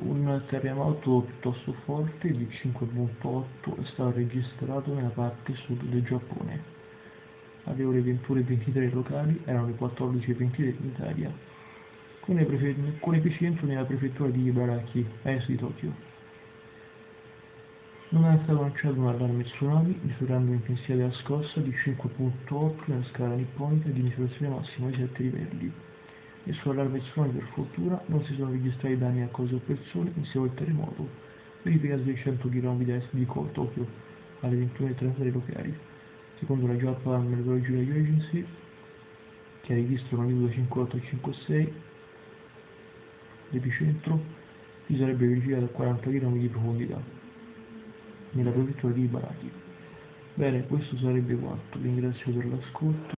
Un terremoto piuttosto forte di 5.8 è stato registrato nella parte sud del Giappone. Alle ore 21.23 locali erano le 14.23 in Italia, con, con epicentro nella prefettura di Ibaraki, a est di Tokyo. Non è stato lanciato un allarme tsunami, misurando l'intensità della scossa di 5.8 nella scala nipponica di misurazione massima di 7 livelli e sull'allarme per fortuna non si sono registrati danni a cose o persone in seguito al terremoto verificatosi a 100 km da est di Tokyo alle 21.33 locali. Secondo la Japan Meteorological Agency, che ha rivisto una magnitudo 5.856, l'epicentro si sarebbe verificato a 40 km di profondità, nella prefettura di Ibaraki. Bene, questo sarebbe quanto, vi ringrazio per l'ascolto.